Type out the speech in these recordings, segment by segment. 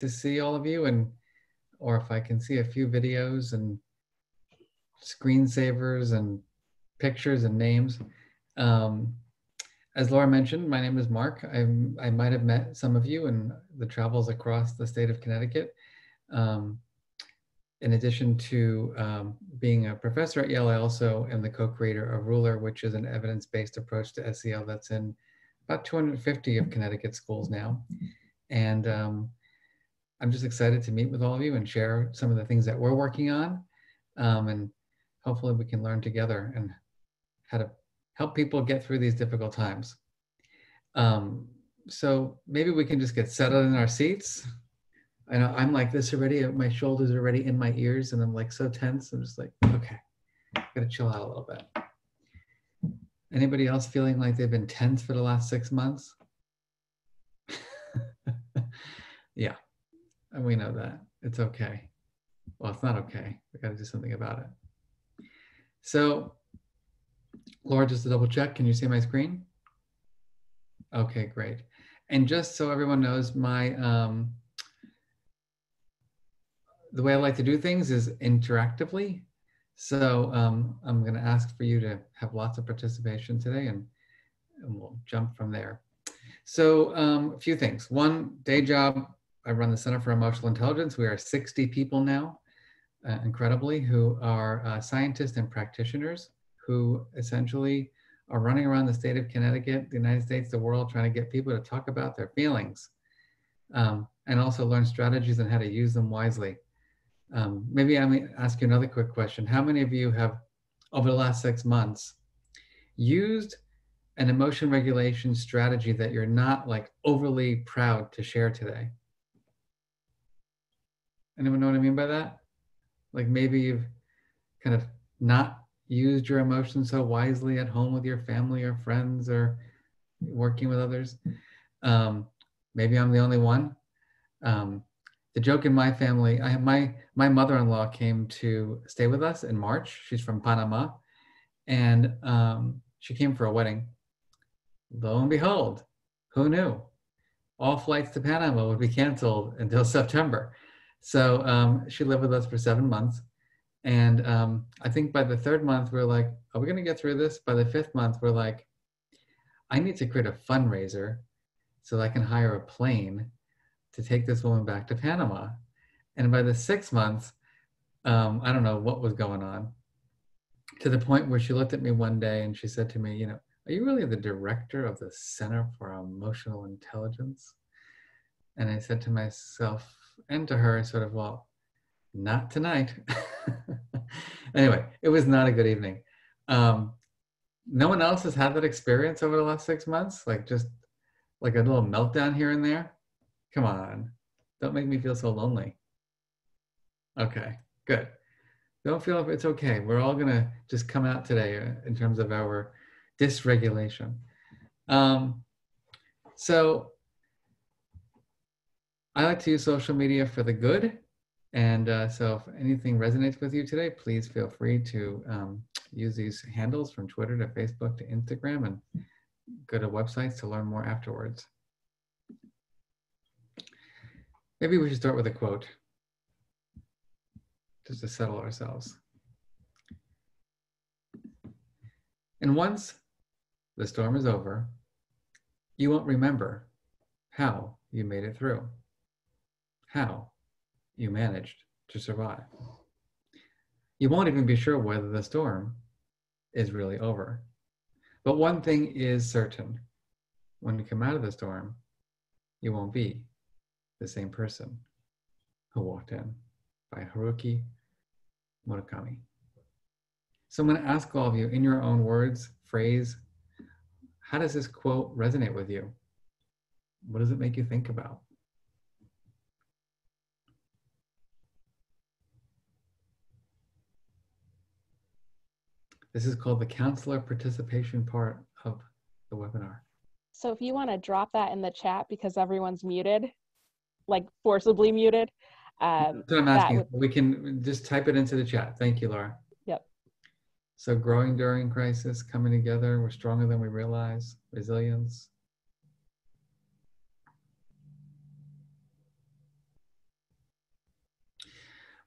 to see all of you and or if I can see a few videos and screensavers and pictures and names. Um, as Laura mentioned, my name is Marc. I'm, I might have met some of you in the travels across the state of Connecticut. Um, in addition to um, being a professor at Yale, I also am the co-creator of Ruler, which is an evidence-based approach to SEL that's in about 250 of Connecticut schools now. And um, I'm just excited to meet with all of you and share some of the things that we're working on. Um, and hopefully we can learn together and how to help people get through these difficult times. Um, so maybe we can just get settled in our seats. I know I'm like this already. My shoulders are already in my ears and I'm like so tense. I'm just like, okay, gotta chill out a little bit. Anybody else feeling like they've been tense for the last six months? yeah, and we know that. It's okay. Well, it's not okay. We got to do something about it. So, Laura, just to double check, can you see my screen? Okay, great. And just so everyone knows, my um, the way I like to do things is interactively. So um, I'm going to ask for you to have lots of participation today, and, and we'll jump from there. So um, a few things. One, day job, I run the Center for Emotional Intelligence. We are 60 people now, uh, incredibly, who are uh, scientists and practitioners who essentially are running around the state of Connecticut, the United States, the world, trying to get people to talk about their feelings um, and also learn strategies and how to use them wisely. Um, maybe I may ask you another quick question. How many of you have, over the last six months, used an emotion regulation strategy that you're not like overly proud to share today? Anyone know what I mean by that? Like maybe you've kind of not used your emotions so wisely at home with your family or friends or working with others. Um, maybe I'm the only one. Um, the joke in my family, I have my my mother-in-law came to stay with us in March. She's from Panama, and um, she came for a wedding. Lo and behold, who knew? All flights to Panama would be canceled until September. So um, she lived with us for seven months. And um, I think by the third month, we're like, are we going to get through this? By the fifth month, we're like, I need to create a fundraiser so that I can hire a plane to take this woman back to Panama. And by the sixth month, um, I don't know what was going on to the point where she looked at me one day and she said to me, you know, are you really the director of the Center for Emotional Intelligence? And I said to myself, and to her sort of, well, not tonight. anyway, it was not a good evening. Um, no one else has had that experience over the last six months, like just like a little meltdown here and there. Come on, don't make me feel so lonely. Okay, good. Don't feel it's okay. We're all gonna just come out today uh, in terms of our dysregulation. Um, so I like to use social media for the good. And uh, so if anything resonates with you today, please feel free to um, use these handles from Twitter to Facebook to Instagram and go to websites to learn more afterwards. Maybe we should start with a quote just to settle ourselves. And once the storm is over, you won't remember how you made it through how you managed to survive. You won't even be sure whether the storm is really over. But one thing is certain when you come out of the storm, you won't be the same person who walked in by Haruki Murakami. So I'm going to ask all of you in your own words, phrase, how does this quote resonate with you? What does it make you think about? This is called the counselor participation part of the webinar. So if you want to drop that in the chat because everyone's muted, like forcibly muted. Um, That's what I'm asking. Would... We can just type it into the chat. Thank you, Laura. Yep. So growing during crisis, coming together, we're stronger than we realize, resilience.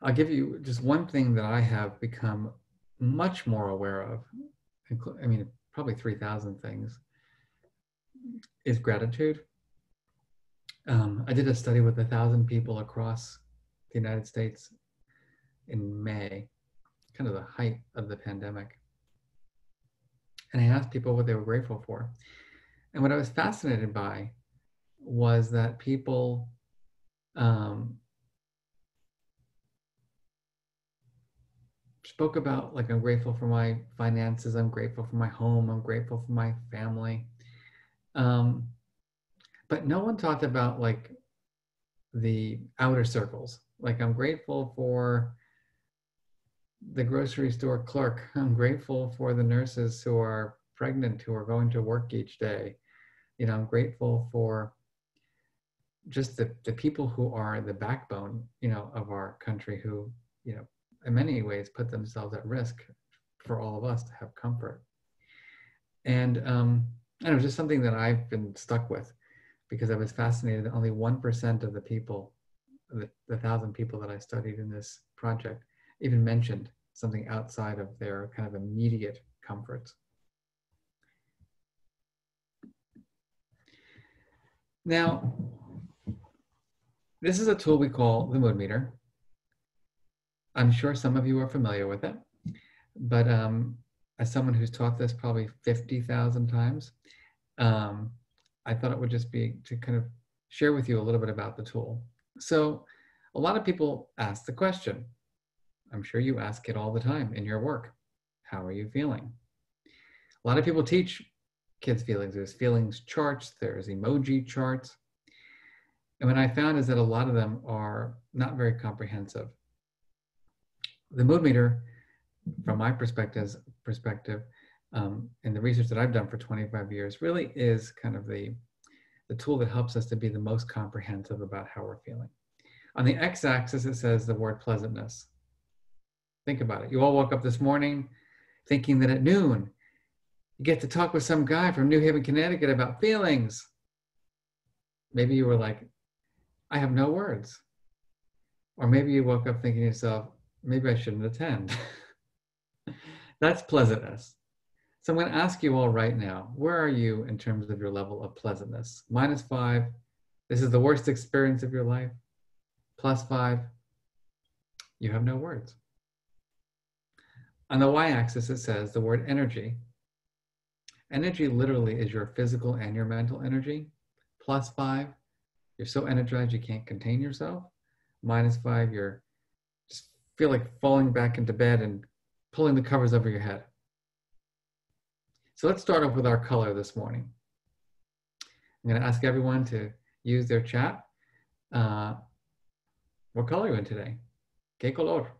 I'll give you just one thing that I have become much more aware of. I mean, probably 3,000 things is gratitude. Um, I did a study with a thousand people across the United States in May, kind of the height of the pandemic. And I asked people what they were grateful for. And what I was fascinated by was that people um, spoke about like I'm grateful for my finances, I'm grateful for my home, I'm grateful for my family. Um, but no one talked about like the outer circles. Like I'm grateful for the grocery store clerk. I'm grateful for the nurses who are pregnant who are going to work each day. You know, I'm grateful for just the, the people who are the backbone, you know, of our country who, you know, in many ways put themselves at risk for all of us to have comfort. And um, and it was just something that I've been stuck with because I was fascinated that only 1% of the people, the, the thousand people that I studied in this project, even mentioned something outside of their kind of immediate comforts. Now, this is a tool we call the mood meter. I'm sure some of you are familiar with it, but um, as someone who's taught this probably 50,000 times, um, I thought it would just be to kind of share with you a little bit about the tool. So a lot of people ask the question, I'm sure you ask it all the time in your work. How are you feeling? A lot of people teach kids feelings. There's feelings charts, there's emoji charts. And what I found is that a lot of them are not very comprehensive. The mood meter, from my perspective, perspective um, and the research that I've done for 25 years really is kind of the, the tool that helps us to be the most comprehensive about how we're feeling. On the x-axis, it says the word pleasantness. Think about it. You all woke up this morning thinking that at noon, you get to talk with some guy from New Haven, Connecticut about feelings. Maybe you were like, I have no words. Or maybe you woke up thinking to yourself, maybe I shouldn't attend. That's pleasantness. So I'm going to ask you all right now, where are you in terms of your level of pleasantness? Minus five, this is the worst experience of your life. Plus five, you have no words. On the y-axis, it says the word energy. Energy literally is your physical and your mental energy. Plus five, you're so energized you can't contain yourself. Minus five, you're feel like falling back into bed and pulling the covers over your head. So let's start off with our color this morning. I'm going to ask everyone to use their chat. Uh, what color are you in today? ¿Qué color?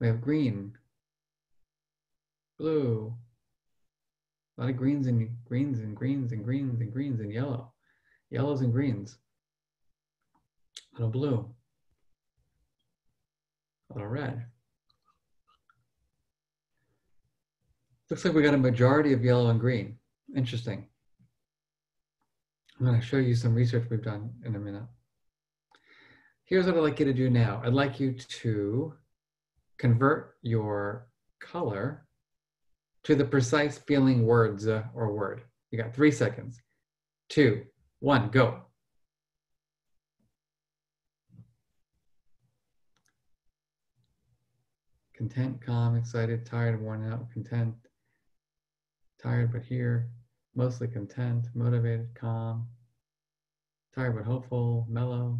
We have green, blue, a lot of greens and greens and greens and greens and greens and yellow, yellows and greens, a lot of blue, a lot of red. Looks like we got a majority of yellow and green. Interesting. I'm going to show you some research we've done in a minute. Here's what I'd like you to do now. I'd like you to convert your color to the precise feeling words uh, or word. You got three seconds. Two, one, go. Content, calm, excited, tired, worn out, content, tired but here, mostly content, motivated, calm, tired but hopeful, mellow,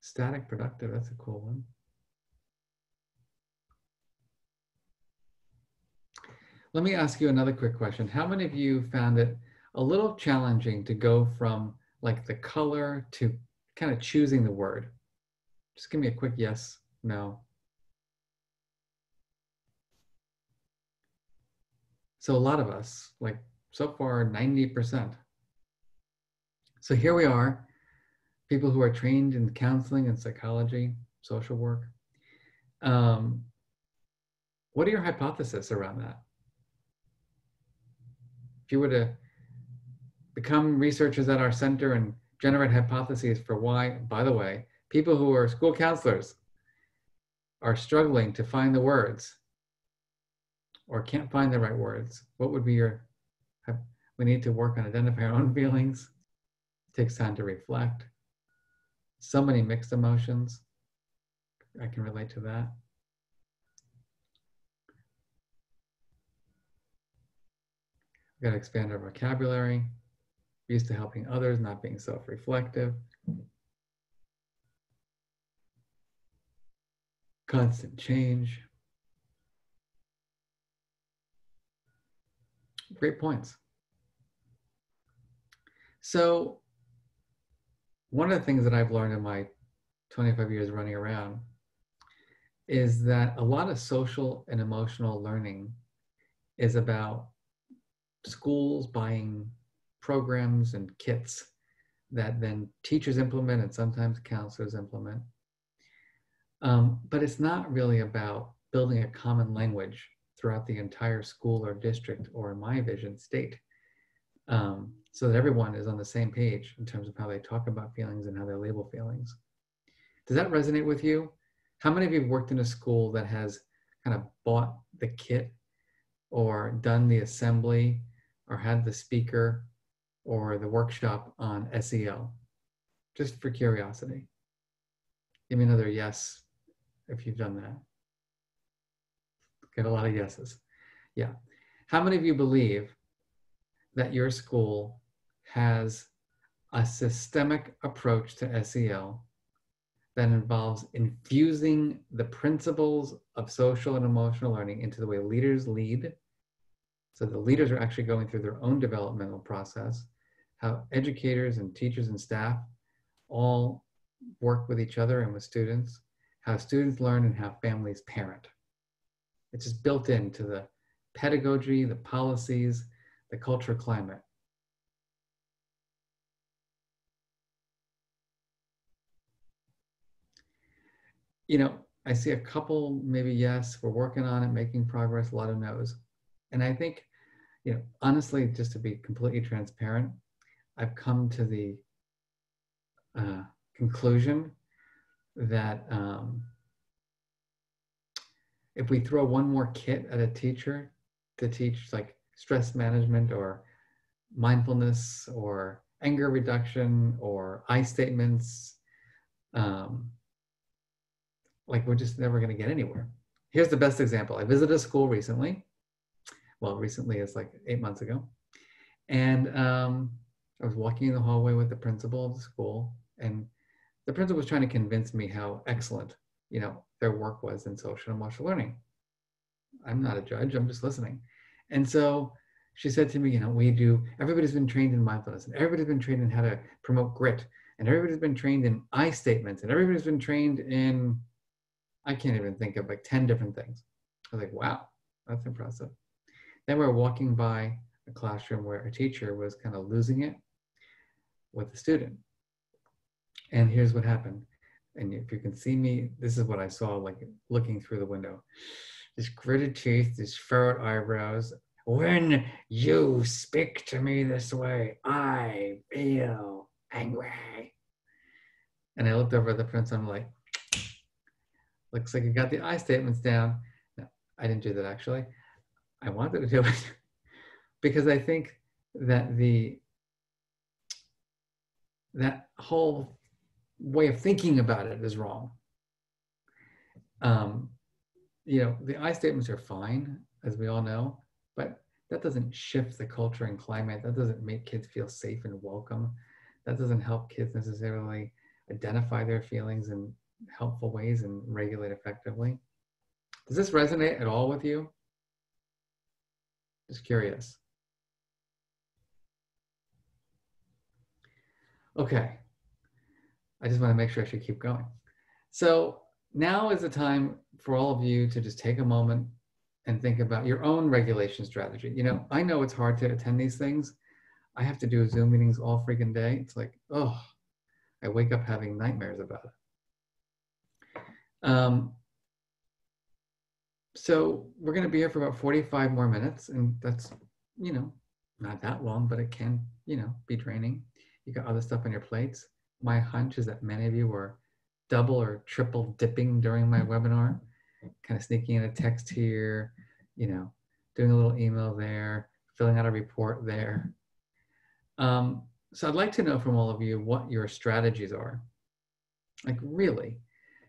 static, productive, that's a cool one. Let me ask you another quick question. How many of you found it a little challenging to go from like the color to kind of choosing the word? Just give me a quick yes, no. So a lot of us, like so far 90%. So here we are, people who are trained in counseling and psychology, social work. Um, what are your hypotheses around that? If you were to become researchers at our center and generate hypotheses for why, by the way, people who are school counselors are struggling to find the words or can't find the right words, what would be your, we need to work on identifying our own feelings. It takes time to reflect. So many mixed emotions. I can relate to that. We've got to expand our vocabulary, used to helping others, not being self-reflective. Constant change. Great points. So one of the things that I've learned in my 25 years running around is that a lot of social and emotional learning is about schools buying programs and kits that then teachers implement and sometimes counselors implement. Um, but it's not really about building a common language throughout the entire school or district or, in my vision, state, um, so that everyone is on the same page in terms of how they talk about feelings and how they label feelings. Does that resonate with you? How many of you have worked in a school that has kind of bought the kit or done the assembly or had the speaker or the workshop on SEL? Just for curiosity. Give me another yes if you've done that. Get a lot of yeses. Yeah. How many of you believe that your school has a systemic approach to SEL that involves infusing the principles of social and emotional learning into the way leaders lead so the leaders are actually going through their own developmental process, how educators and teachers and staff all work with each other and with students, how students learn and how families parent. It's just built into the pedagogy, the policies, the culture climate. You know, I see a couple, maybe yes, we're working on it, making progress, a lot of no's. And I think, you know, honestly, just to be completely transparent, I've come to the uh, conclusion that um, if we throw one more kit at a teacher to teach like stress management or mindfulness or anger reduction or I statements, um, like we're just never going to get anywhere. Here's the best example. I visited a school recently well, recently as like eight months ago. And um, I was walking in the hallway with the principal of the school, and the principal was trying to convince me how excellent, you know, their work was in social and emotional learning. I'm not a judge, I'm just listening. And so she said to me, you know, we do, everybody's been trained in mindfulness, and everybody's been trained in how to promote grit, and everybody's been trained in I statements, and everybody's been trained in, I can't even think of like 10 different things. I was like, wow, that's impressive. Then we are walking by a classroom where a teacher was kind of losing it with a student. And here's what happened. And if you can see me, this is what I saw like looking through the window. This gritted teeth, these furrowed eyebrows. When you speak to me this way, I feel angry. And I looked over at the prince and I'm like, looks like you got the I statements down. No, I didn't do that actually. I wanted to do it because I think that the that whole way of thinking about it is wrong. Um, you know, the I statements are fine, as we all know, but that doesn't shift the culture and climate. That doesn't make kids feel safe and welcome. That doesn't help kids necessarily identify their feelings in helpful ways and regulate effectively. Does this resonate at all with you? Just curious. Okay. I just want to make sure I should keep going. So now is the time for all of you to just take a moment and think about your own regulation strategy. You know, I know it's hard to attend these things. I have to do Zoom meetings all freaking day. It's like, oh, I wake up having nightmares about it. Um, so we're going to be here for about 45 more minutes and that's you know not that long but it can you know be draining you got other stuff on your plates. My hunch is that many of you were double or triple dipping during my webinar, kind of sneaking in a text here, you know, doing a little email there, filling out a report there. Um, so I'd like to know from all of you what your strategies are. Like really,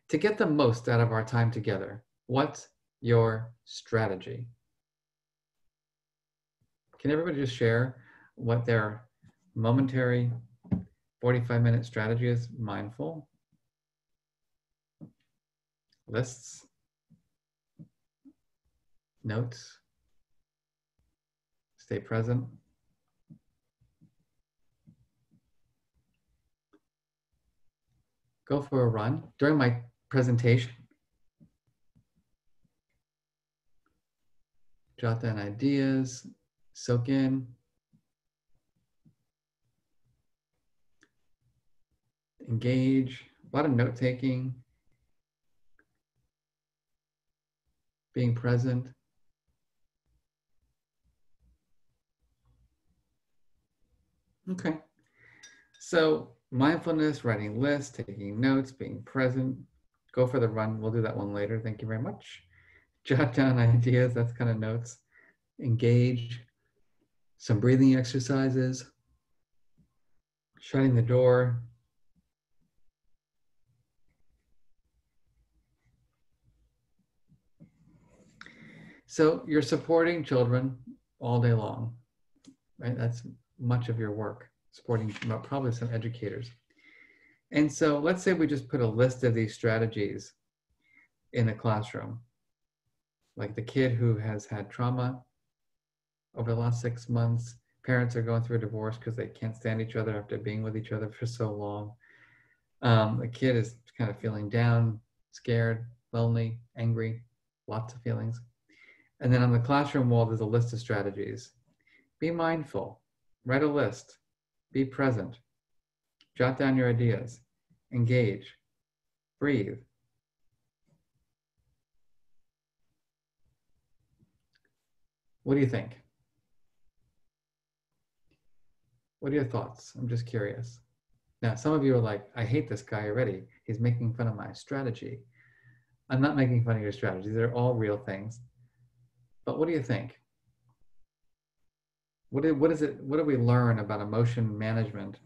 to get the most out of our time together, what's your strategy? Can everybody just share what their momentary 45 minute strategy is? Mindful, lists, notes, stay present. Go for a run during my presentation. Jot down ideas, soak in. Engage, a lot of note taking, being present. Okay. So mindfulness, writing lists, taking notes, being present. Go for the run. We'll do that one later. Thank you very much. Jot down ideas. That's kind of notes. Engage. Some breathing exercises. Shutting the door. So you're supporting children all day long, right? That's much of your work, supporting probably some educators. And so let's say we just put a list of these strategies in the classroom. Like the kid who has had trauma over the last six months, parents are going through a divorce because they can't stand each other after being with each other for so long. Um, the kid is kind of feeling down, scared, lonely, angry, lots of feelings. And then on the classroom wall, there's a list of strategies. Be mindful, write a list, be present, jot down your ideas, engage, breathe. What do you think? What are your thoughts? I'm just curious. Now, some of you are like, I hate this guy already. He's making fun of my strategy. I'm not making fun of your strategy. They're all real things. But what do you think? What, did, what is it? What do we learn about emotion management?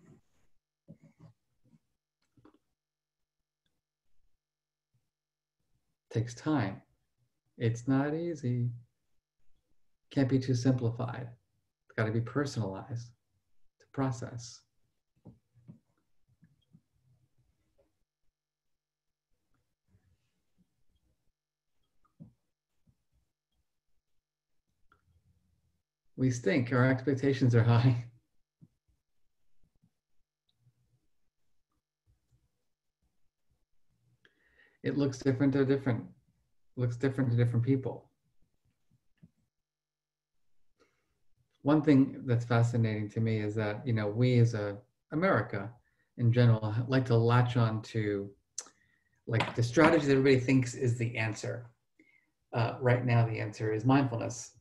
takes time. It's not easy. Can't be too simplified. It's got to be personalized to process. We stink. Our expectations are high. It looks different to different, looks different to different people. One thing that's fascinating to me is that, you know, we as a America in general like to latch on to like the strategy that everybody thinks is the answer. Uh, right now, the answer is mindfulness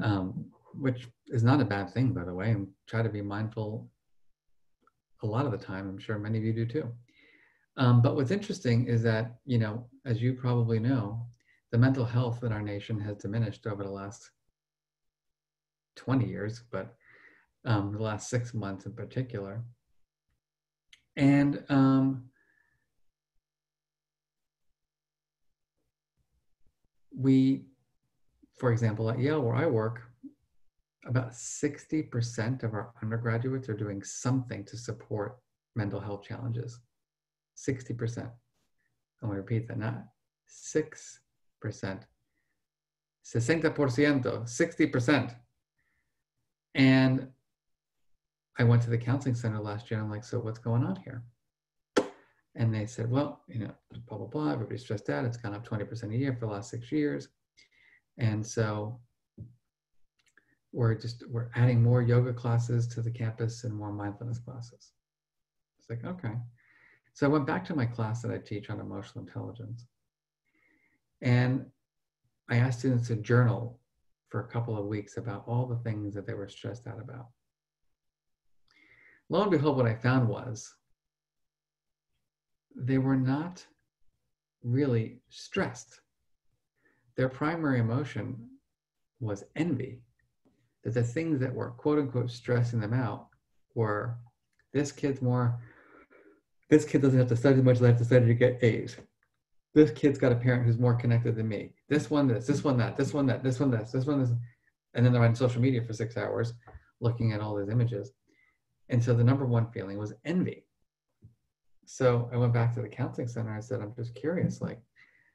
um, which is not a bad thing, by the way, and try to be mindful a lot of the time. I'm sure many of you do too. Um, but what's interesting is that, you know, as you probably know, the mental health in our nation has diminished over the last 20 years, but um, the last six months in particular. And um, we for example, at Yale, where I work, about 60% of our undergraduates are doing something to support mental health challenges. 60%. I'm going to repeat that, not 6%. 60%, 60%. And I went to the counseling center last year. And I'm like, so what's going on here? And they said, well, you know, blah, blah, blah. Everybody's stressed out. It's gone up 20% a year for the last six years. And so we're just, we're adding more yoga classes to the campus and more mindfulness classes. It's like, okay. So I went back to my class that I teach on emotional intelligence. And I asked students to journal for a couple of weeks about all the things that they were stressed out about. lo and behold, what I found was they were not really stressed. Their primary emotion was envy. That the things that were quote unquote stressing them out were this kid's more, this kid doesn't have to study as much as I have to study to get A's. This kid's got a parent who's more connected than me. This one, this, this one, that, this one, that, this one, this, this one, this. And then they're on social media for six hours looking at all these images. And so the number one feeling was envy. So I went back to the counseling center. I said, I'm just curious, like,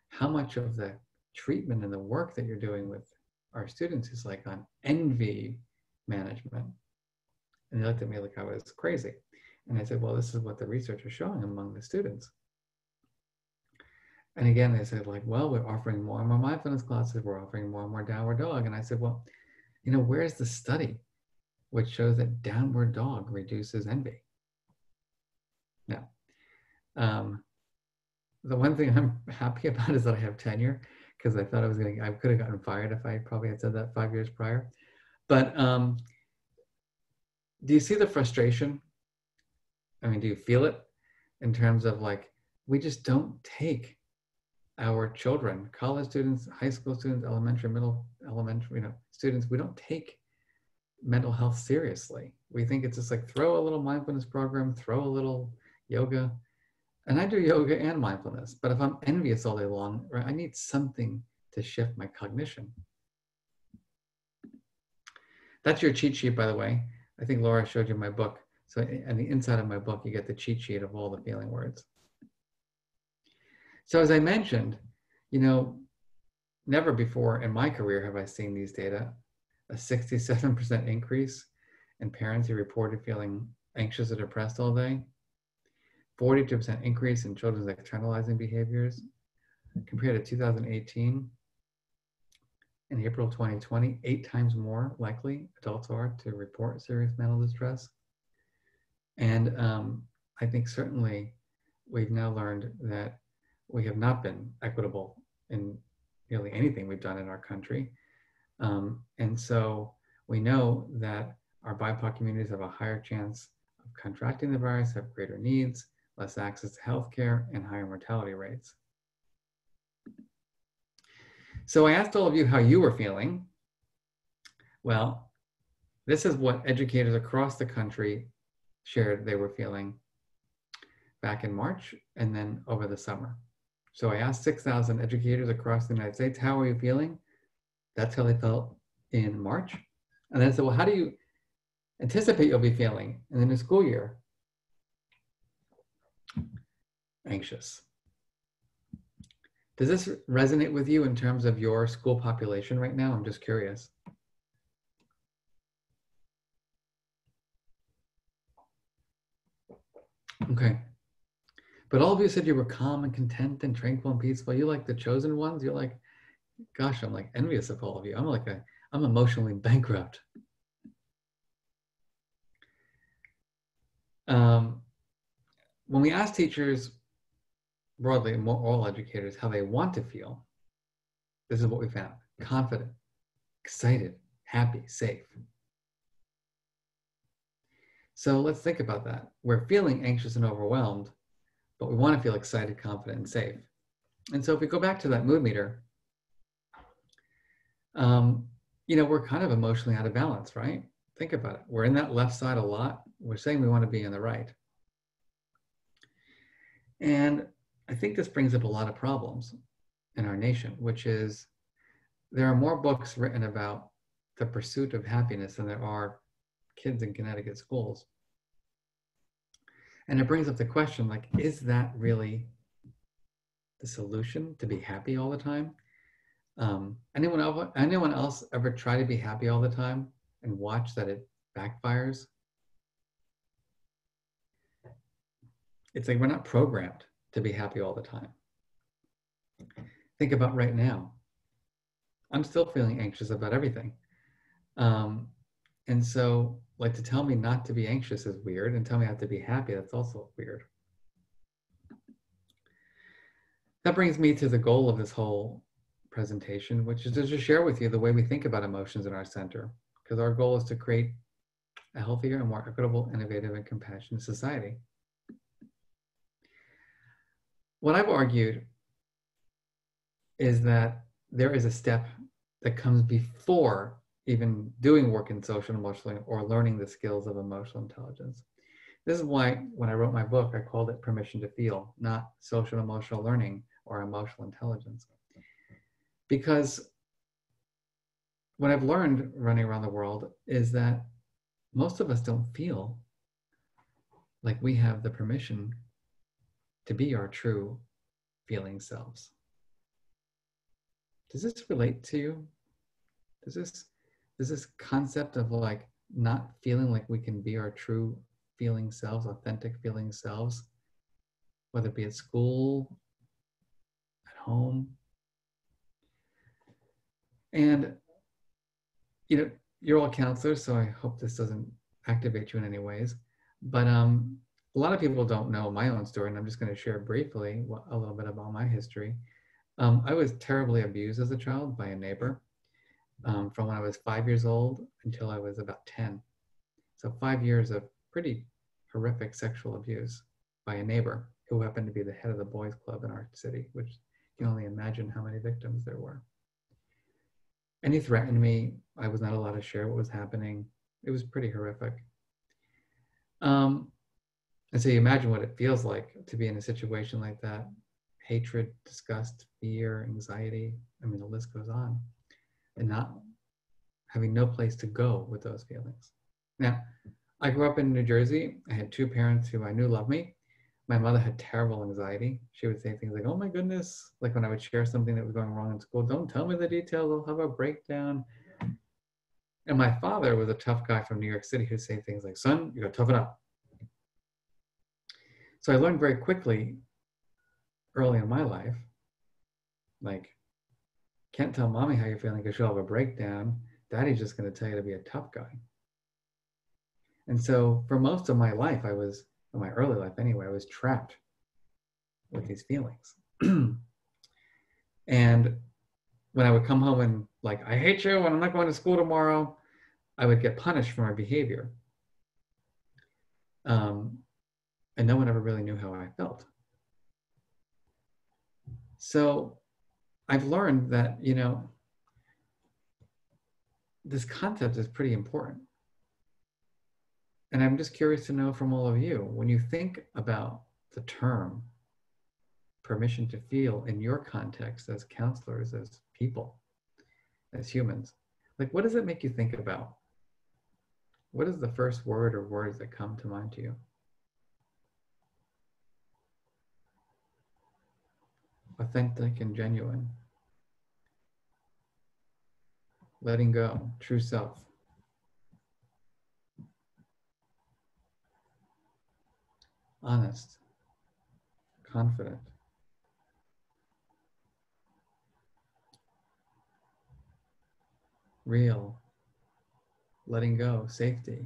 how much of the treatment and the work that you're doing with our students is like on envy management? And they looked at me like I was crazy. And I said, Well, this is what the research is showing among the students. And again, they said, like, well, we're offering more and more mindfulness classes, we're offering more and more downward dog. And I said, well, you know, where's the study which shows that downward dog reduces envy? Now, um, the one thing I'm happy about is that I have tenure because I thought I was going to, I could have gotten fired if I probably had said that five years prior. But um, do you see the frustration? I mean, do you feel it in terms of like, we just don't take our children, college students, high school students, elementary, middle, elementary, you know, students, we don't take mental health seriously. We think it's just like throw a little mindfulness program, throw a little yoga. And I do yoga and mindfulness, but if I'm envious all day long, right, I need something to shift my cognition. That's your cheat sheet, by the way. I think Laura showed you my book. So, on the inside of my book, you get the cheat sheet of all the feeling words. So as I mentioned, you know, never before in my career have I seen these data, a 67% increase in parents who reported feeling anxious or depressed all day, 42% increase in children's externalizing behaviors compared to 2018. In April 2020, eight times more likely adults are to report serious mental distress. And um, I think certainly we've now learned that we have not been equitable in nearly anything we've done in our country. Um, and so we know that our BIPOC communities have a higher chance of contracting the virus, have greater needs, less access to healthcare, and higher mortality rates. So I asked all of you how you were feeling. Well, this is what educators across the country shared they were feeling back in March and then over the summer. So I asked 6,000 educators across the United States, how are you feeling? That's how they felt in March. And then I said, well, how do you anticipate you'll be feeling in the new school year? Anxious. Does this resonate with you in terms of your school population right now? I'm just curious. Okay. But all of you said you were calm and content and tranquil and peaceful. You like the chosen ones. You're like, gosh, I'm like envious of all of you. I'm like a, I'm emotionally bankrupt. Um, when we ask teachers broadly, more all educators, how they want to feel, this is what we found: confident, excited, happy, safe. So let's think about that. We're feeling anxious and overwhelmed but we want to feel excited, confident, and safe. And so if we go back to that mood meter, um, you know, we're kind of emotionally out of balance, right? Think about it. We're in that left side a lot. We're saying we want to be in the right. And I think this brings up a lot of problems in our nation, which is there are more books written about the pursuit of happiness than there are kids in Connecticut schools. And it brings up the question like, is that really the solution to be happy all the time? Um, anyone, anyone else ever try to be happy all the time and watch that it backfires? It's like we're not programmed to be happy all the time. Think about right now. I'm still feeling anxious about everything. Um, and so like to tell me not to be anxious is weird and tell me I have to be happy, that's also weird. That brings me to the goal of this whole presentation, which is to just share with you the way we think about emotions in our center. Because our goal is to create a healthier and more equitable, innovative, and compassionate society. What I've argued is that there is a step that comes before even doing work in social and emotional learning or learning the skills of emotional intelligence. This is why when I wrote my book, I called it Permission to Feel, not social and emotional learning or emotional intelligence. Because what I've learned running around the world is that most of us don't feel like we have the permission to be our true feeling selves. Does this relate to you? Does this does this concept of like not feeling like we can be our true feeling selves, authentic feeling selves, whether it be at school, at home. And you know, you're all counselors, so I hope this doesn't activate you in any ways. But um, a lot of people don't know my own story, and I'm just going to share briefly a little bit about my history. Um, I was terribly abused as a child by a neighbor um, from when I was five years old until I was about 10. So, five years of pretty horrific sexual abuse by a neighbor who happened to be the head of the boys' club in our city, which you can only imagine how many victims there were. And he threatened me. I was not allowed to share what was happening. It was pretty horrific. Um, and so you imagine what it feels like to be in a situation like that hatred, disgust, fear, anxiety. I mean, the list goes on. And not having no place to go with those feelings. Now, I grew up in New Jersey. I had two parents who I knew loved me. My mother had terrible anxiety. She would say things like, Oh my goodness, like when I would share something that was going wrong in school, don't tell me the details, I'll have a breakdown. And my father was a tough guy from New York City who'd say things like, Son, you gotta toughen up. So I learned very quickly early in my life, like, can't tell mommy how you're feeling because she'll have a breakdown. Daddy's just gonna tell you to be a tough guy. And so for most of my life, I was, in my early life anyway, I was trapped with these feelings. and when I would come home and like, I hate you and I'm not going to school tomorrow, I would get punished for my behavior. Um, and no one ever really knew how I felt. So I've learned that, you know, this concept is pretty important. And I'm just curious to know from all of you when you think about the term permission to feel in your context as counselors, as people, as humans, like what does it make you think about? What is the first word or words that come to mind to you? Authentic and genuine. Letting go, true self. honest, confident. Real, letting go, safety.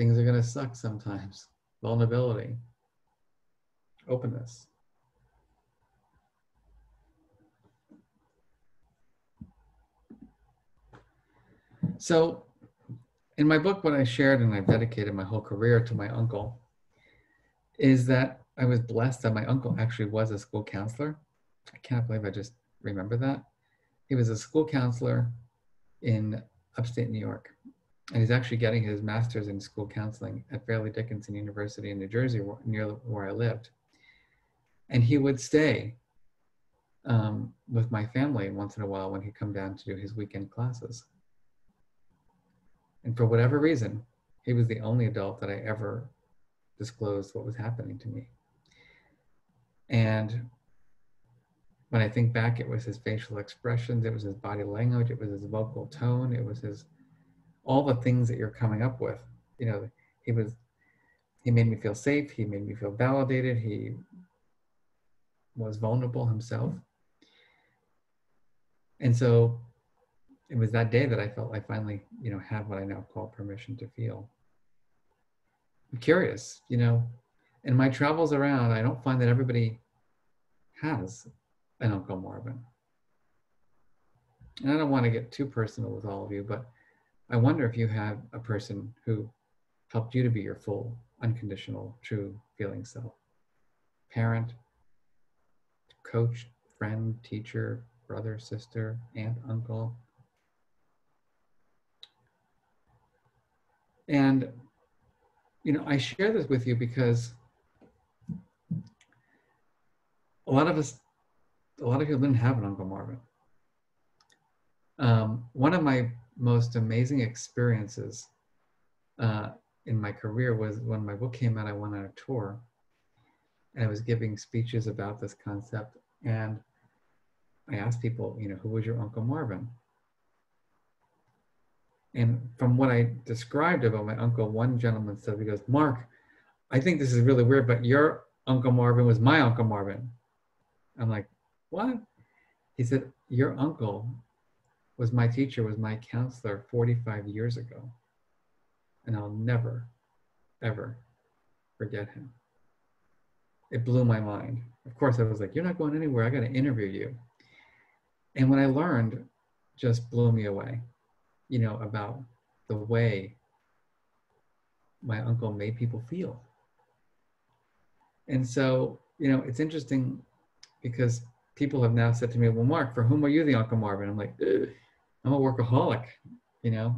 Things are going to suck sometimes. Vulnerability openness. So, in my book, what I shared, and I've dedicated my whole career to my uncle, is that I was blessed that my uncle actually was a school counselor. I can't believe I just remember that. He was a school counselor in upstate New York. And he's actually getting his master's in school counseling at Fairleigh Dickinson University in New Jersey, near where I lived and he would stay um, with my family once in a while when he'd come down to do his weekend classes. And for whatever reason, he was the only adult that I ever disclosed what was happening to me. And when I think back, it was his facial expressions, it was his body language, it was his vocal tone, it was his all the things that you're coming up with. You know, he was he made me feel safe, he made me feel validated, he was vulnerable himself. And so it was that day that I felt I finally, you know, have what I now call permission to feel. I'm curious, you know, in my travels around, I don't find that everybody has an Uncle Marvin. And I don't want to get too personal with all of you, but I wonder if you have a person who helped you to be your full, unconditional, true feeling self. Parent, coach, friend, teacher, brother, sister, aunt, uncle. And, you know, I share this with you because a lot of us, a lot of people didn't have an Uncle Marvin. Um, one of my most amazing experiences uh, in my career was when my book came out, I went on a tour and I was giving speeches about this concept. And I asked people, you know, who was your Uncle Marvin? And from what I described about my uncle, one gentleman said, he goes, Marc, I think this is really weird, but your Uncle Marvin was my Uncle Marvin. I'm like, what? He said, your uncle was my teacher, was my counselor 45 years ago. And I'll never, ever forget him. It blew my mind. Of course, I was like, you're not going anywhere. I got to interview you. And when I learned, just blew me away, you know, about the way my uncle made people feel. And so, you know, it's interesting because people have now said to me, well, Marc, for whom are you the Uncle Marvin? I'm like, I'm a workaholic, you know,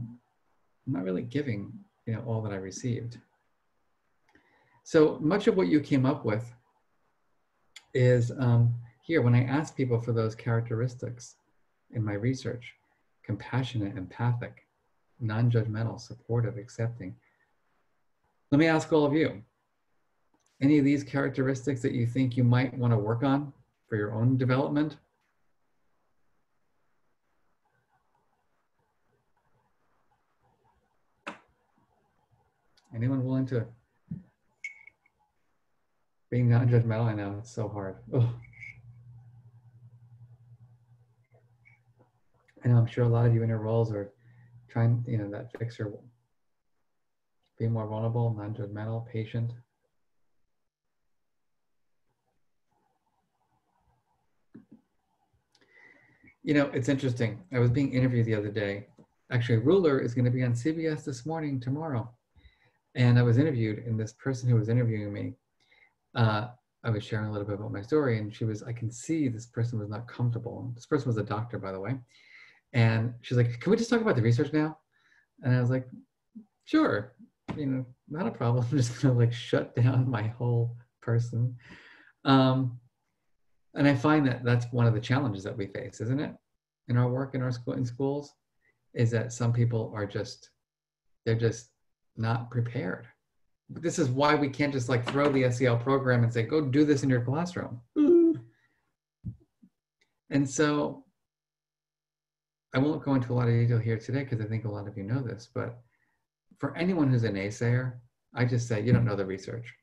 I'm not really giving, you know, all that I received. So much of what you came up with is um, here, when I ask people for those characteristics in my research, compassionate, empathic, non-judgmental, supportive, accepting. Let me ask all of you, any of these characteristics that you think you might want to work on for your own development? To being non-judgmental? I know it's so hard. Ugh. I know I'm sure a lot of you in your roles are trying, you know, that fixer, be more vulnerable, non-judgmental, patient. You know, it's interesting. I was being interviewed the other day. Actually, Ruler is going to be on CBS this morning, tomorrow. And I was interviewed, and this person who was interviewing me, uh, I was sharing a little bit about my story, and she was, I can see this person was not comfortable. This person was a doctor, by the way. And she's like, Can we just talk about the research now? And I was like, Sure, you know, not a problem. I'm just gonna like shut down my whole person. Um, and I find that that's one of the challenges that we face, isn't it? In our work, in our school, in schools, is that some people are just, they're just not prepared. This is why we can't just like throw the SEL program and say, go do this in your classroom. Mm-hmm. And so I won't go into a lot of detail here today because I think a lot of you know this, but for anyone who's a naysayer, I just say you don't know the research.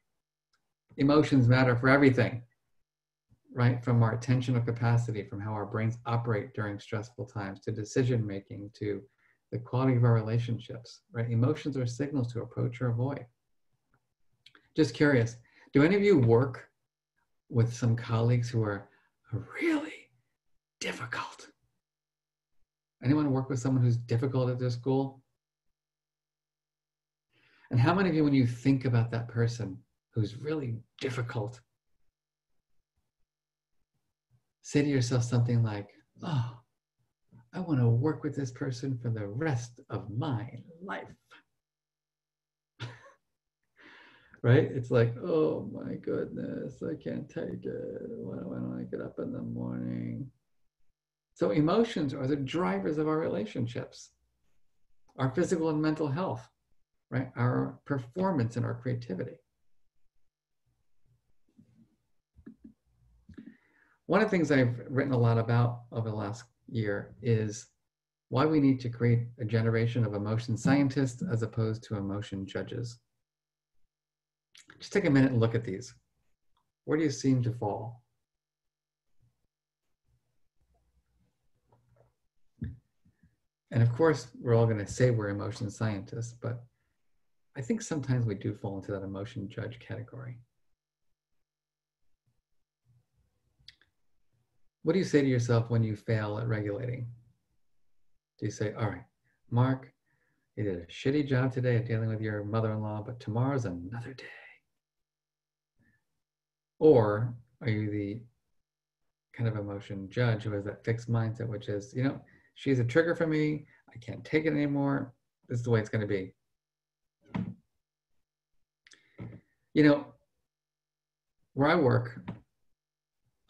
Emotions matter for everything, right? From our attentional capacity, from how our brains operate during stressful times, to decision making, to the quality of our relationships, right? Emotions are signals to approach or avoid. Just curious, do any of you work with some colleagues who are really difficult? Anyone work with someone who's difficult at their school? And how many of you, when you think about that person who's really difficult, say to yourself something like, oh, I want to work with this person for the rest of my life. right? It's like, oh my goodness, I can't take it. Why don't I get up in the morning? So emotions are the drivers of our relationships, our physical and mental health, right? Our performance and our creativity. One of the things I've written a lot about over the last year is why we need to create a generation of emotion scientists as opposed to emotion judges. Just take a minute and look at these. Where do you seem to fall? And of course, we're all going to say we're emotion scientists, but I think sometimes we do fall into that emotion judge category. What do you say to yourself when you fail at regulating? Do you say, all right, Marc, you did a shitty job today at dealing with your mother in law, but tomorrow's another day? Or are you the kind of emotion judge who has that fixed mindset, which is, you know, she's a trigger for me. I can't take it anymore. This is the way it's going to be. You know, where I work,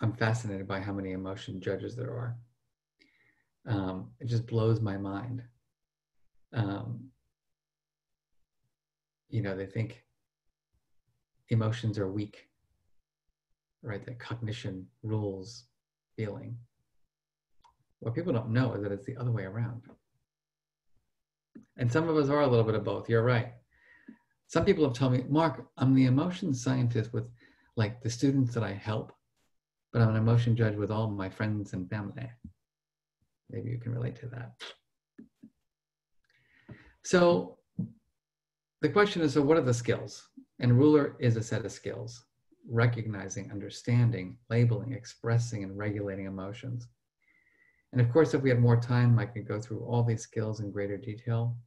I'm fascinated by how many emotion judges there are. Um, it just blows my mind. Um, you know, they think emotions are weak, right? That cognition rules feeling. What people don't know is that it's the other way around. And some of us are a little bit of both. You're right. Some people have told me, Marc, I'm the emotion scientist with like the students that I help but I'm an emotion judge with all my friends and family. Maybe you can relate to that. So the question is, so what are the skills? And ruler is a set of skills, recognizing, understanding, labeling, expressing, and regulating emotions. And of course, if we had more time, I could go through all these skills in greater detail.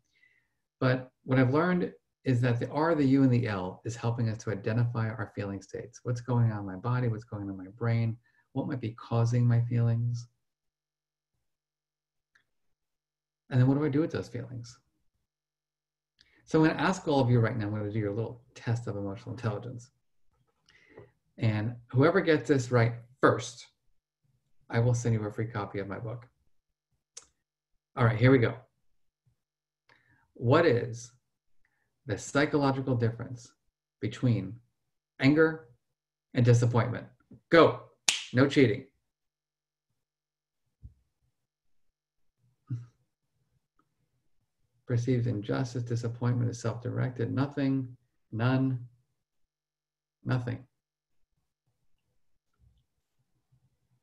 But what I've learned is that the R, the U, and the L is helping us to identify our feeling states. What's going on in my body? What's going on in my brain? What might be causing my feelings? And then what do I do with those feelings? So I'm going to ask all of you right now, I'm going to do your little test of emotional intelligence. And whoever gets this right first, I will send you a free copy of my book. All right, here we go. What is the psychological difference between anger and disappointment. Go. No cheating. Perceived injustice, disappointment is self directed. Nothing, none, nothing.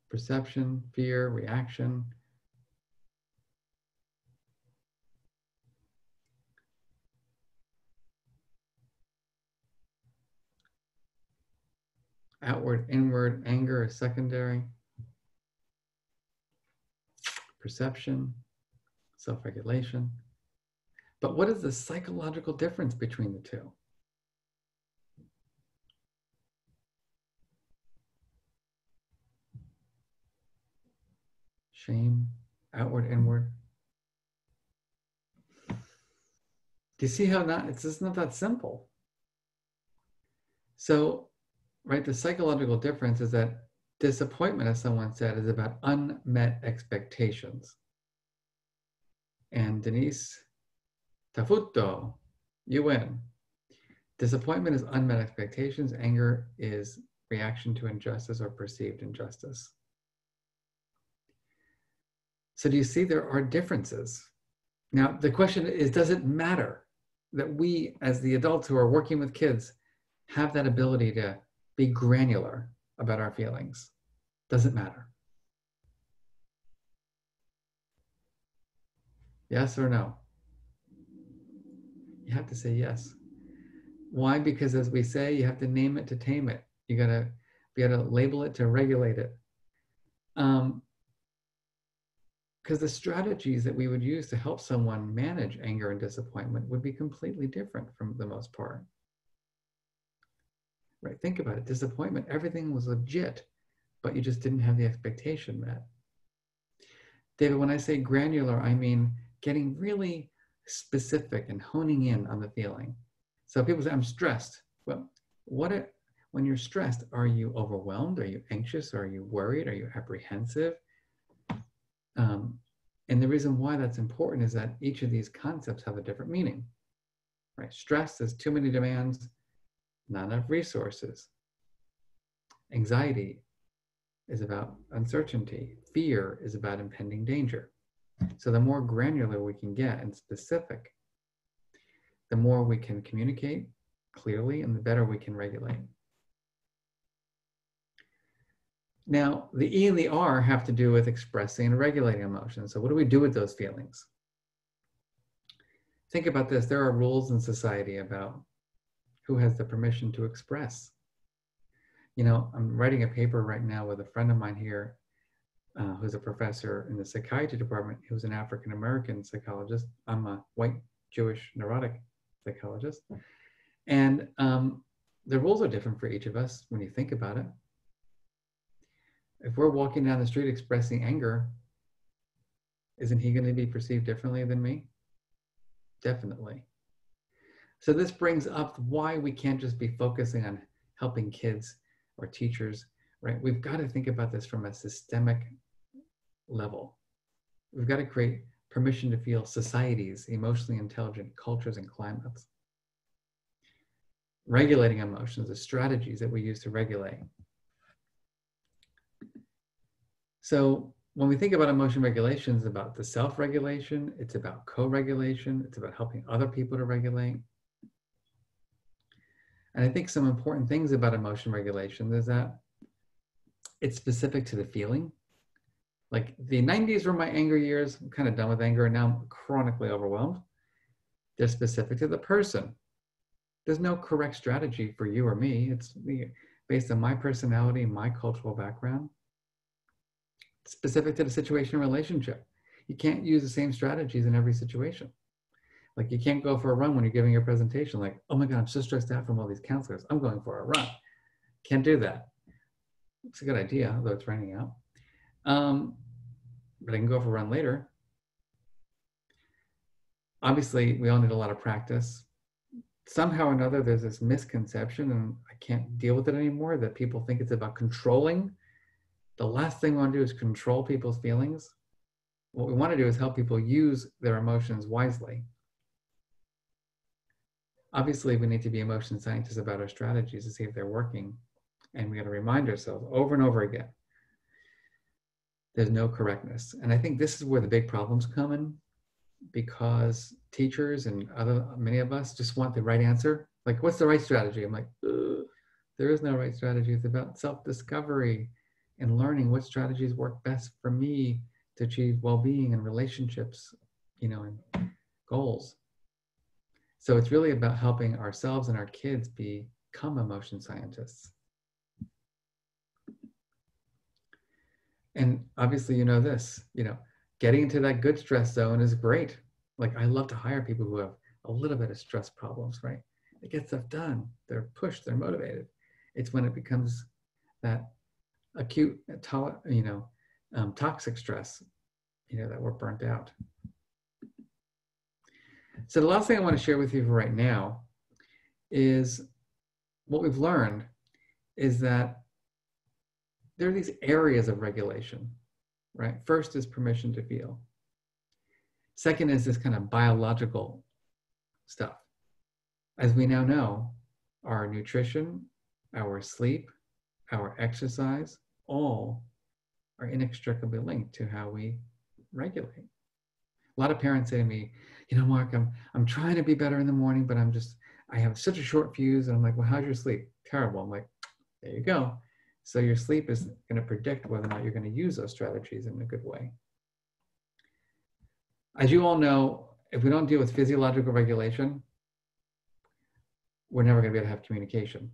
Perception, fear, reaction, outward, inward, anger is secondary. Perception, self regulation. But what is the psychological difference between the two? Shame, outward, inward. Do you see how not, it's just not that simple. So right? The psychological difference is that disappointment, as someone said, is about unmet expectations. And Denise Tafuto, you win. Disappointment is unmet expectations. Anger is reaction to injustice or perceived injustice. So do you see there are differences? Now, the question is, does it matter that we, as the adults who are working with kids, have that ability to be granular about our feelings. Doesn't matter. Yes or no? You have to say yes. Why? Because as we say, you have to name it to tame it. You gotta be able to label it to regulate it. Um, because the strategies that we would use to help someone manage anger and disappointment would be completely different from the most part right? Think about it. Disappointment, everything was legit, but you just didn't have the expectation met. David, when I say granular, I mean getting really specific and honing in on the feeling. So people say, I'm stressed. Well, what it, when you're stressed, are you overwhelmed? Are you anxious? Are you worried? Are you apprehensive? Um, and the reason why that's important is that each of these concepts have a different meaning. Right? Stress is too many demands, not enough resources. Anxiety is about uncertainty. Fear is about impending danger. So the more granular we can get and specific, the more we can communicate clearly and the better we can regulate. Now, the E and the R have to do with expressing and regulating emotions. So what do we do with those feelings? think about this there are rules in society about who has the permission to express. You know, I'm writing a paper right now with a friend of mine here uh, who's a professor in the psychiatry department, who's an African American psychologist. I'm a white Jewish neurotic psychologist. And um, the rules are different for each of us when you think about it. If we're walking down the street expressing anger, isn't he going to be perceived differently than me? Definitely. So this brings up why we can't just be focusing on helping kids or teachers, right? We've got to think about this from a systemic level. We've got to create permission to feel societies, emotionally intelligent cultures and climates. Regulating emotions, the strategies that we use to regulate. So when we think about emotion regulation, it's about the self-regulation, it's about co-regulation, it's about helping other people to regulate. And I think some important things about emotion regulation is that it's specific to the feeling. Like the 90s were my anger years. I'm kind of done with anger and now I'm chronically overwhelmed. They're specific to the person. There's no correct strategy for you or me. It's based on my personality my cultural background. It's specific to the situation relationship. You can't use the same strategies in every situation. Like you can't go for a run when you're giving your presentation, like, oh my God, I'm so stressed out from all these counselors. I'm going for a run. Can't do that. It's a good idea, though it's raining out. Um, but I can go for a run later. Obviously, we all need a lot of practice. Somehow or another, there's this misconception, and I can't deal with it anymore, that people think it's about controlling. The last thing we want to do is control people's feelings. What we want to do is help people use their emotions wisely. Obviously, we need to be emotion scientists about our strategies to see if they're working. And we got to remind ourselves over and over again there's no correctness. And I think this is where the big problems come in because teachers and other many of us just want the right answer. Like, what's the right strategy? I'm like, there is no right strategy. It's about self-discovery and learning what strategies work best for me to achieve well-being and relationships, you know, and goals. So it's really about helping ourselves and our kids become emotion scientists. And obviously, you know this, you know, getting into that good stress zone is great. Like I love to hire people who have a little bit of stress problems, right? They get stuff done. They're pushed. They're motivated. It's when it becomes that acute, you know, um, toxic stress, you know, that we're burnt out. So the last thing I want to share with you for right now is what we've learned is that there are these areas of regulation, right? First is permission to feel. Second is this kind of biological stuff. As we now know, our nutrition, our sleep, our exercise, all are inextricably linked to how we regulate. A lot of parents say to me, you know, Marc, I'm, I'm trying to be better in the morning, but I'm just, I have such a short fuse. And I'm like, well, how's your sleep? Terrible. I'm like, there you go. So your sleep is going to predict whether or not you're going to use those strategies in a good way. As you all know, if we don't deal with physiological regulation, we're never going to be able to have communication.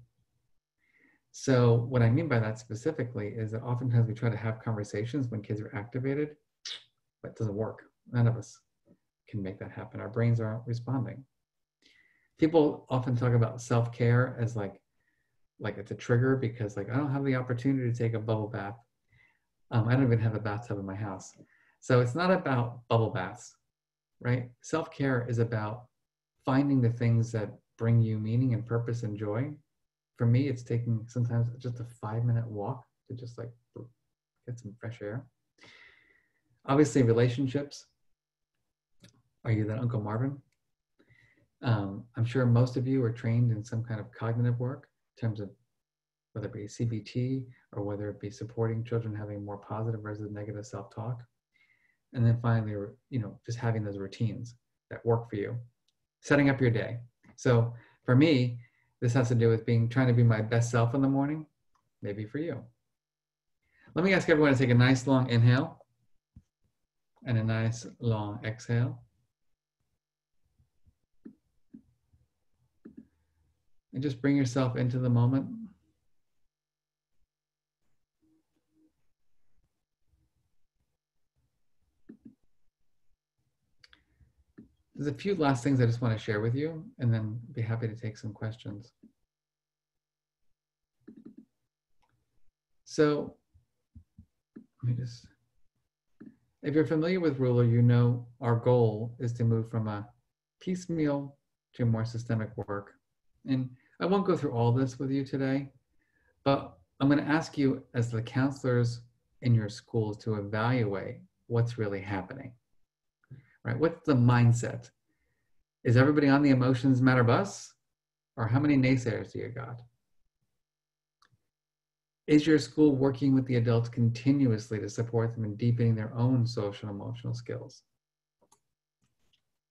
So what I mean by that specifically is that oftentimes we try to have conversations when kids are activated, but it doesn't work. None of us can make that happen. Our brains aren't responding. People often talk about self-care as like like it's a trigger because like I don't have the opportunity to take a bubble bath. Um, I don't even have a bathtub in my house. So it's not about bubble baths, right? Self care is about finding the things that bring you meaning and purpose and joy. For me, it's taking sometimes just a five minute walk to just like get some fresh air. Obviously, relationships. Are you that Uncle Marvin? Um, I'm sure most of you are trained in some kind of cognitive work in terms of whether it be CBT or whether it be supporting children having more positive versus negative self-talk. And then finally, you know, just having those routines that work for you, setting up your day. So for me, this has to do with being trying to be my best self in the morning, maybe for you. Let me ask everyone to take a nice long inhale and a nice long exhale. And just bring yourself into the moment. There's a few last things I just want to share with you and then be happy to take some questions. So let me just, if you're familiar with Ruler, you know our goal is to move from a piecemeal to more systemic work. And I won't go through all this with you today, but I'm going to ask you as the counselors in your schools to evaluate what's really happening right? What's the mindset? Is everybody on the emotions matter bus? Or how many naysayers do you got? Is your school working with the adults continuously to support them in deepening their own social and emotional skills?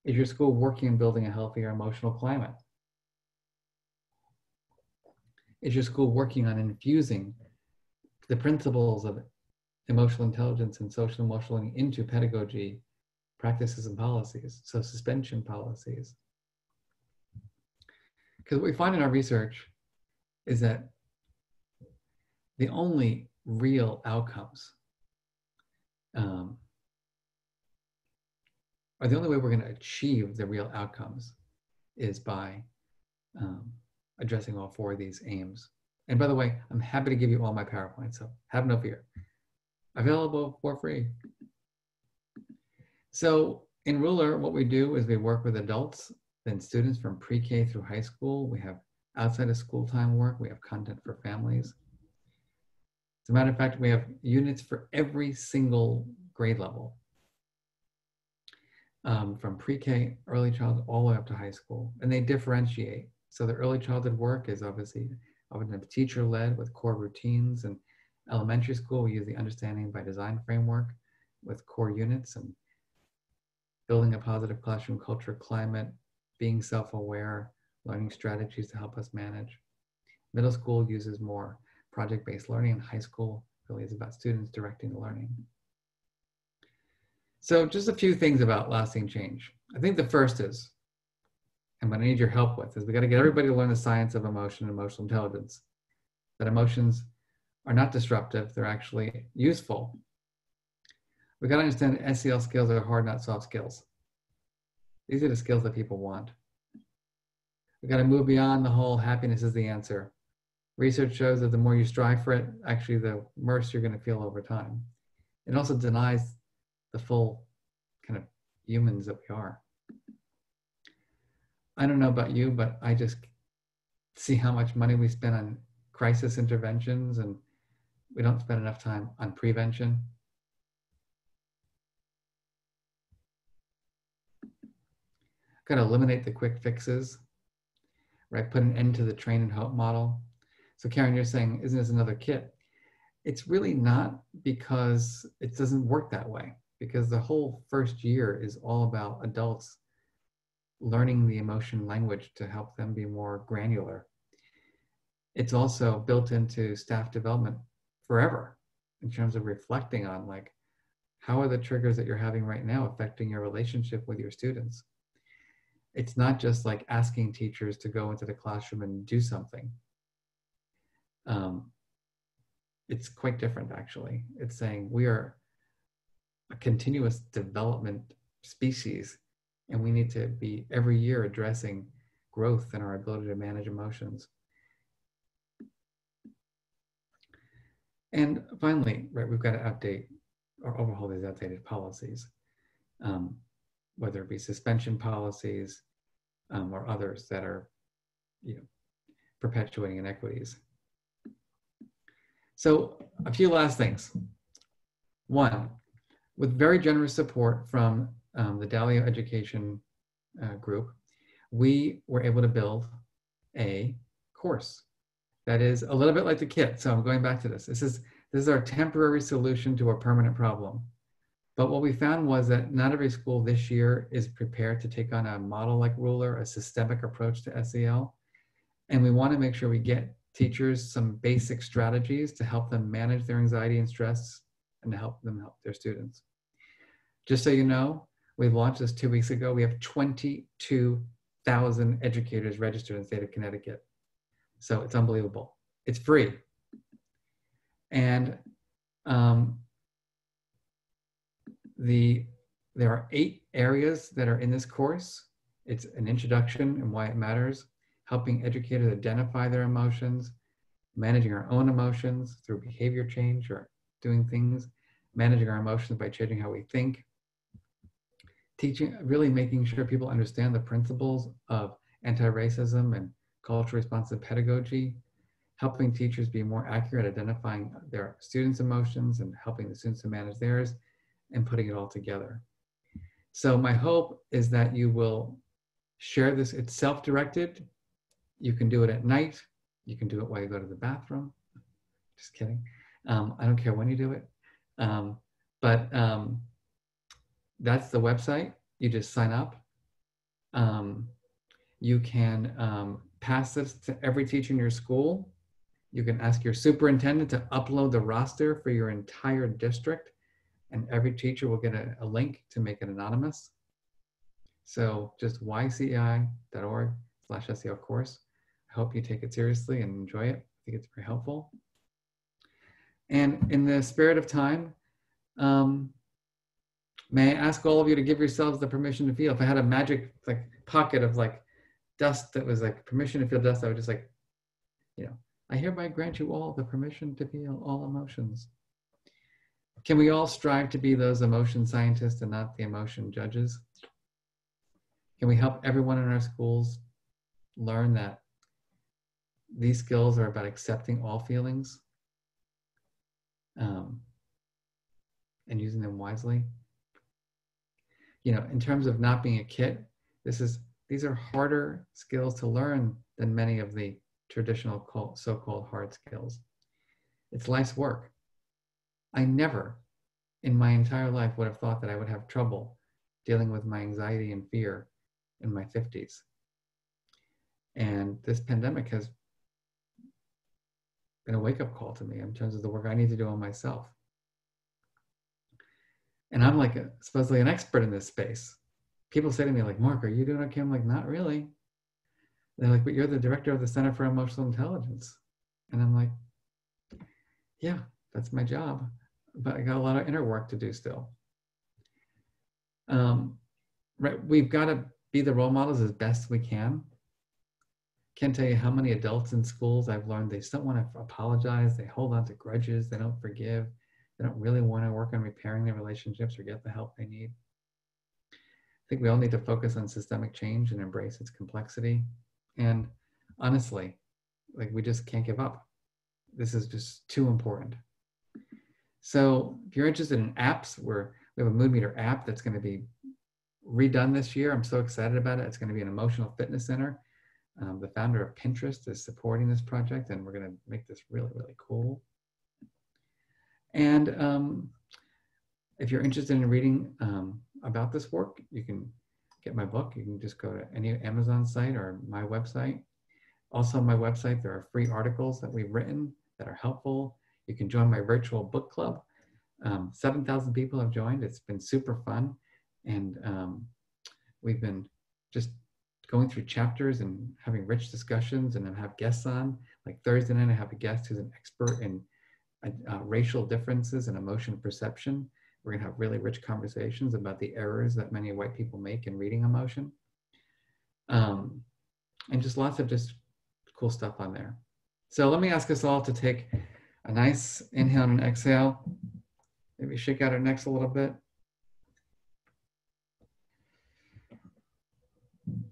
Is your school working on building a healthier emotional climate? Is your school working on infusing the principles of emotional intelligence and social emotional into pedagogy practices and policies, so suspension policies. Because what we find in our research is that the only real outcomes um, or the only way we're going to achieve the real outcomes is by um, addressing all four of these aims. And by the way, I'm happy to give you all my PowerPoint, so have no fear. Available for free. So in Ruler, what we do is we work with adults then students from pre-K through high school. We have outside of school time work. We have content for families. As a matter of fact, we have units for every single grade level. Um, from pre-K, early child, all the way up to high school. And they differentiate. So the early childhood work is obviously often teacher-led with core routines. And elementary school, we use the understanding by design framework with core units and building a positive classroom culture climate, being self-aware, learning strategies to help us manage. Middle school uses more project-based learning and high school really is about students directing the learning. So just a few things about lasting change. I think the first is, and what I need your help with, is we got to get everybody to learn the science of emotion and emotional intelligence. That emotions are not disruptive, they're actually useful we got to understand that SEL skills are hard, not soft skills. These are the skills that people want. We got to move beyond the whole happiness is the answer. Research shows that the more you strive for it, actually, the worse you're going to feel over time. It also denies the full kind of humans that we are. I don't know about you, but I just see how much money we spend on crisis interventions and we don't spend enough time on prevention. got to eliminate the quick fixes, right? Put an end to the train and hope model. So Karen, you're saying, isn't this another kit? It's really not because it doesn't work that way because the whole first year is all about adults learning the emotion language to help them be more granular. It's also built into staff development forever in terms of reflecting on like, how are the triggers that you're having right now affecting your relationship with your students? it's not just like asking teachers to go into the classroom and do something. Um, it's quite different, actually. It's saying we are a continuous development species, and we need to be every year addressing growth in our ability to manage emotions. And finally, right, we've got to update or overhaul these outdated policies. Um, whether it be suspension policies um, or others that are you know, perpetuating inequities. So a few last things. One, with very generous support from um, the Dalio Education uh, Group, we were able to build a course that is a little bit like the kit. So I'm going back to this. This is, this is our temporary solution to a permanent problem. But what we found was that not every school this year is prepared to take on a model like Ruler, a systemic approach to SEL. And we want to make sure we get teachers some basic strategies to help them manage their anxiety and stress and to help them help their students. Just so you know, we launched this two weeks ago. We have 22,000 educators registered in the state of Connecticut. So it's unbelievable. It's free. And um, the there are eight areas that are in this course. It's an introduction and why it matters, helping educators identify their emotions, managing our own emotions through behavior change or doing things, managing our emotions by changing how we think, teaching, really making sure people understand the principles of anti-racism and cultural responsive pedagogy, helping teachers be more accurate at identifying their students' emotions and helping the students to manage theirs, and putting it all together. So my hope is that you will share this. It's self-directed. You can do it at night. You can do it while you go to the bathroom. Just kidding. Um, I don't care when you do it. Um, but um, that's the website. You just sign up. Um, you can um, pass this to every teacher in your school. You can ask your superintendent to upload the roster for your entire district and every teacher will get a, a link to make it anonymous. So just ycei.org slash SEL course. I hope you take it seriously and enjoy it. I think it's very helpful. And in the spirit of time, um, may I ask all of you to give yourselves the permission to feel? If I had a magic like pocket of like dust that was like permission to feel dust, I would just like, you know, I hereby grant you all the permission to feel all emotions. Can we all strive to be those emotion scientists and not the emotion judges? Can we help everyone in our schools learn that these skills are about accepting all feelings um, and using them wisely? You know, in terms of not being a kid, this is these are harder skills to learn than many of the traditional so-called hard skills. It's life's work. I never in my entire life would have thought that I would have trouble dealing with my anxiety and fear in my 50s. And this pandemic has been a wake up call to me in terms of the work I need to do on myself. And I'm like a, supposedly an expert in this space. People say to me, like, Marc, are you doing okay? I'm like, not really. They're like, but you're the director of the Center for Emotional Intelligence. And I'm like, yeah, that's my job but I got a lot of inner work to do still. Um, right, we've got to be the role models as best we can. Can't tell you how many adults in schools I've learned they just don't want to apologize. They hold on to grudges. They don't forgive. They don't really want to work on repairing their relationships or get the help they need. I think we all need to focus on systemic change and embrace its complexity. And honestly, like we just can't give up. This is just too important. So if you're interested in apps, we're, we have a mood meter app that's going to be redone this year. I'm so excited about it. It's going to be an emotional fitness center. Um, the founder of Pinterest is supporting this project, and we're going to make this really, really cool. And um, if you're interested in reading um, about this work, you can get my book. You can just go to any Amazon site or my website. Also, on my website, there are free articles that we've written that are helpful. You can join my virtual book club. Um, 7,000 people have joined. It's been super fun. And um, we've been just going through chapters and having rich discussions and then have guests on. Like Thursday night, I have a guest who's an expert in uh, racial differences and emotion perception. We're gonna have really rich conversations about the errors that many white people make in reading emotion. Um, and just lots of just cool stuff on there. So let me ask us all to take a nice inhale and exhale. Maybe shake out our necks a little bit.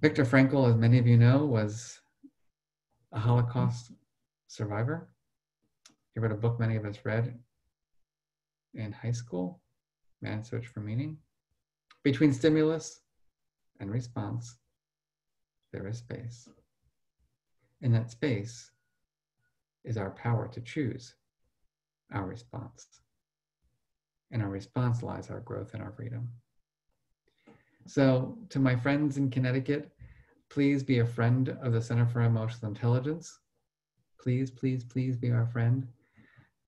Viktor Frankl, as many of you know, was a Holocaust survivor. He wrote a book many of us read in high school, Man's Search for Meaning. Between stimulus and response, there is space. In that space is our power to choose our response. In our response lies our growth and our freedom. So, to my friends in Connecticut, please be a friend of the Center for Emotional Intelligence. Please, please, please be our friend.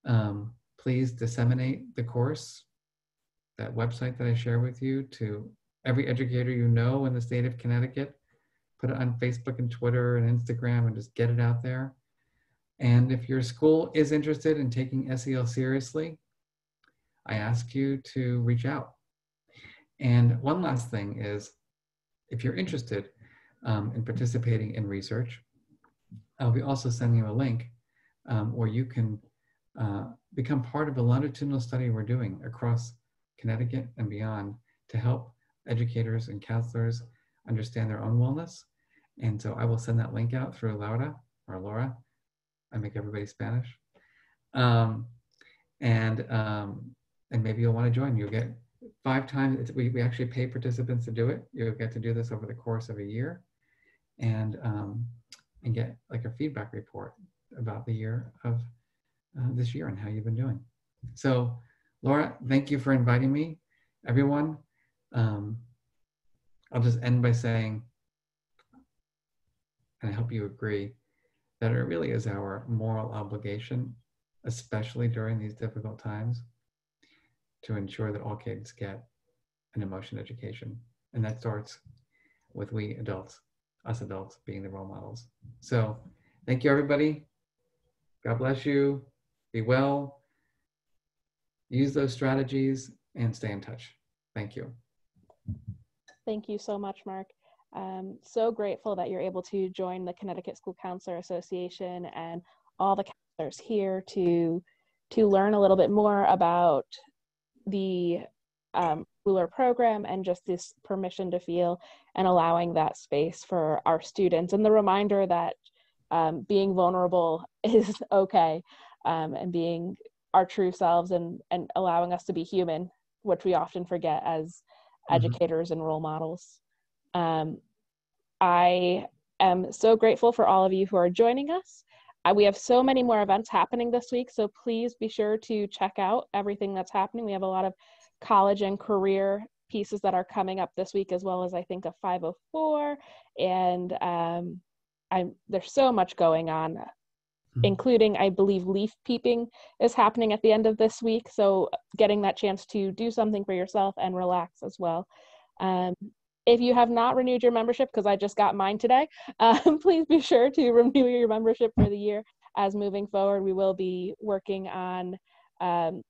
Um, please disseminate the course, that website that I share with you, to every educator you know in the state of Connecticut. Put it on Facebook and Twitter and Instagram and just get it out there. And if your school is interested in taking SEL seriously, I ask you to reach out. And one last thing is, if you're interested um, in participating in research, I'll be also sending you a link um, where you can uh, become part of a longitudinal study we're doing across Connecticut and beyond to help educators and counselors understand their own wellness. And so I will send that link out through Laura or Laura. I make everybody Spanish. Um, and um, and maybe you'll want to join. You'll get five times. we, we actually pay participants to do it. You'll get to do this over the course of a year, and um, and get like a feedback report about the year of uh, this year and how you've been doing. So, Laura, thank you for inviting me. Everyone, um, I'll just end by saying, and I hope you agree, that it really is our moral obligation, especially during these difficult times, to ensure that all kids get an emotion education. And that starts with we adults, us adults being the role models. So thank you, everybody. God bless you. Be well. Use those strategies and stay in touch. Thank you. Thank you so much, Marc. Um, so grateful that you're able to join the Connecticut School Counselor Association and all the counselors here to to learn a little bit more about the um, ruler program and just this permission to feel and allowing that space for our students and the reminder that um, being vulnerable is okay um, and being our true selves and, and allowing us to be human, which we often forget as mm-hmm. educators and role models. Um, I am so grateful for all of you who are joining us. Uh, we have so many more events happening this week, so please be sure to check out everything that's happening. We have a lot of college and career pieces that are coming up this week, as well as I think a 504. And um, I'm, there's so much going on, mm-hmm. including, I believe, leaf peeping is happening at the end of this week. So getting that chance to do something for yourself and relax as well. Um, if you have not renewed your membership, because I just got mine today, um, please be sure to renew your membership for the year. As moving forward, we will be working on um,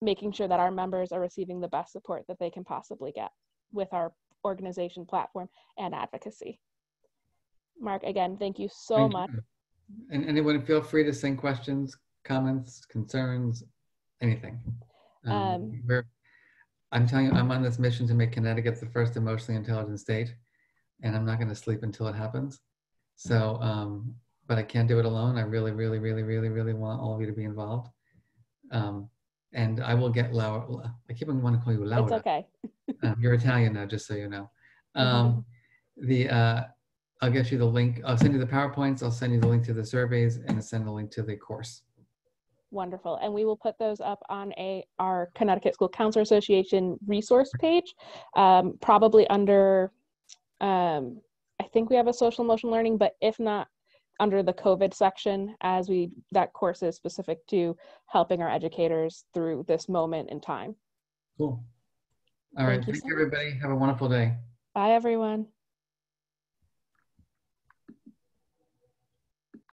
making sure that our members are receiving the best support that they can possibly get with our organization platform and advocacy. Marc, again, thank you so thank much. You. And anyone feel free to send questions, comments, concerns, anything. Um, um, I'm telling you, I'm on this mission to make Connecticut the first emotionally intelligent state, and I'm not going to sleep until it happens. So, um, but I can't do it alone. I really, really, really, really, really want all of you to be involved. Um, and I will get Laura. I keep on wanting to call you Laura. It's okay. um, you're Italian now, just so you know. Um, the uh, I'll get you the link. I'll send you the PowerPoints. I'll send you the link to the surveys and I'll send the link to the course. Wonderful. And we will put those up on a our Connecticut School Counselor Association resource page, um, probably under, um, I think we have a social emotional learning, but if not, under the COVID section, as we that course is specific to helping our educators through this moment in time. Cool. All right. Thank you, Thank you everybody. Have a wonderful day. Bye, everyone.